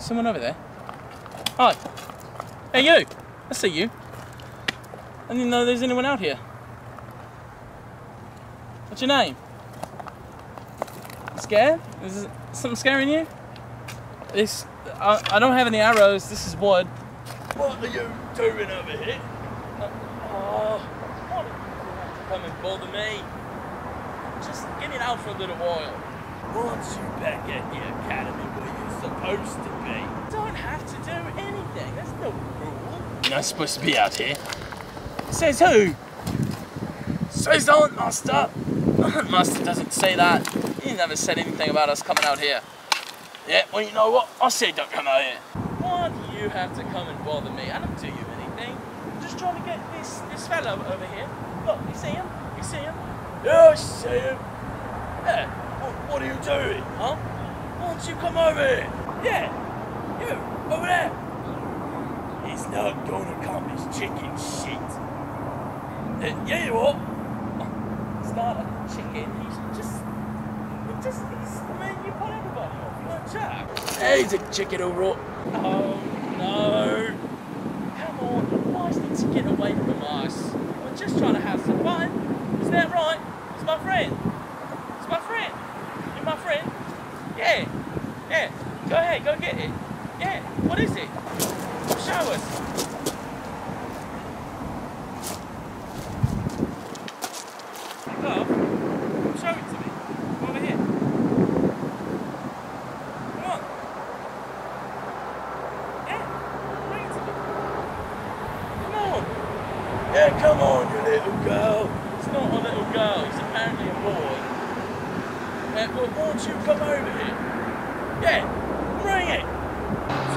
Someone over there. Hi. Hey you. I see you. I didn't know there's anyone out here. What's your name? Scared? Is something scaring you? This, I, I don't have any arrows. This is wood. What are you doing over here? Uh, oh, why don't you come and bother me? Just get it out for a little while. Once you back at the academy where you're supposed to be. Don't have to do anything. That's no rule. You're not supposed to be out here. Says who? Says the hunt master. The hunt master doesn't say that. He never said anything about us coming out here. Yeah, well you know what? I said don't come out here. Why do you have to come and bother me? I don't do you anything. I'm just trying to get this this fellow over here. Look, you see him? You see him? Yeah, I see him. Yeah, what, what are you doing? Huh? Why don't you come over here? Yeah, you, over there. He's not gonna come, his chicken shit. Uh, yeah, you are. It's not a chicken. He's just, he just, he's the man you put everybody off. You know, Jack. Hey, he's a chicken overall. Oh no! Come on, why need to get away from us? We're just trying to have some fun. Is that right? It's my friend. It's my friend. You're my friend. Yeah. Yeah. Go ahead, go get it. Yeah. What is it? Show us. Love, show it to me. Come over here. Come on. Yeah. Bring it. Come on. Yeah, come on, you little girl. It's not a little girl. He's apparently a boy. Uh, well, why don't you come over here? Yeah, bring it. It's.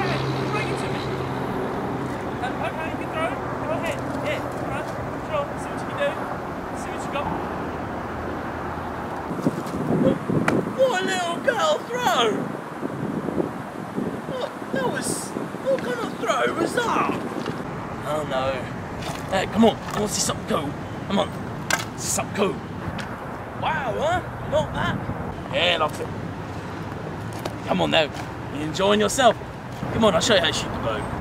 Okay, bring it to me. Uh, okay, you can throw it. Go ahead. Yeah, right. Sure. See what you can do. See what you got. What a little girl throw? What, that was, what kind of throw was that? Oh no. Hey, come on. I want to see something cool. Come on. See something cool. Wow, huh? Not that. Yeah, loves it. Come on now. You enjoying yourself? Come on, I'll show you how to shoot the bow.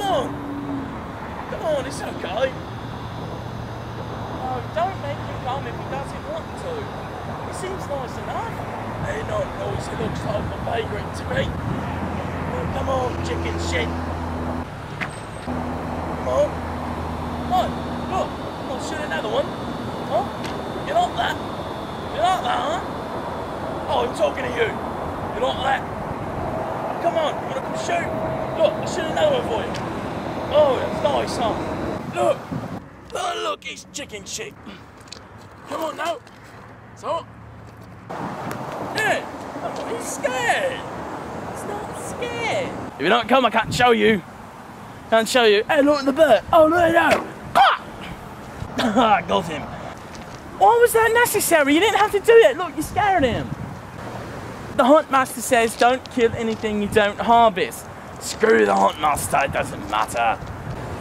Come on. Come on, it's okay. Oh, don't make him come if he doesn't want to. He seems nice enough. Hey, not noisy, looks like a vagrant to me. Oh, come on, chicken shit. Come on. What? Look, I'll shoot another one. Huh? You like that? You like that, huh? Oh, I'm talking to you. You like that? Come on, you wanna come shoot? Look, I should another one for you. Oh, that's nice, huh? Look. Oh, look, it's chicken shit. Come on now. So. Hey! He's scared. He's not scared. If you don't come, I can't show you. Can't show you. Hey, look at the bird. Oh, no, no. Ah! I got him. Why was that necessary? You didn't have to do it. Look, you scared him. The hunt master says don't kill anything you don't harvest. Screw the hunt master, it doesn't matter.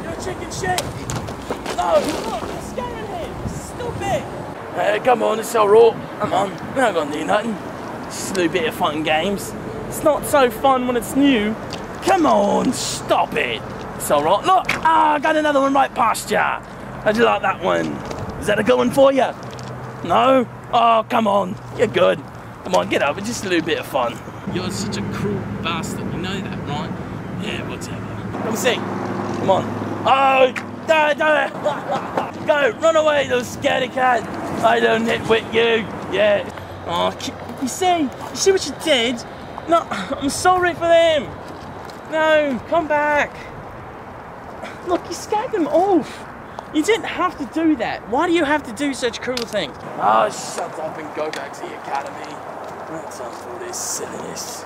You're a chicken shit. No, look, you're scaring him. Stupid. Hey, come on, it's alright. Come on, we're not gonna do nothing. Just a little bit of fun and games. It's not so fun when it's new. Come on, stop it. It's alright. Look, ah, I got another one right past ya. How'd you like that one? Is that a good one for you? No? Oh, come on. You're good. Come on, get over. Just a little bit of fun. You're such a cruel bastard. You know that, right? Yeah, whatever. Come see. Come on. Oh, do it. Go, run away, little scaredy cat. I don't hit nitwit you. Yeah. Oh, you see? You see what you did? No, I'm sorry for them. No, come back. Look, you scared them off. You didn't have to do that. Why do you have to do such cruel things? Oh, shut up and go back to the academy. That's all for this silliness.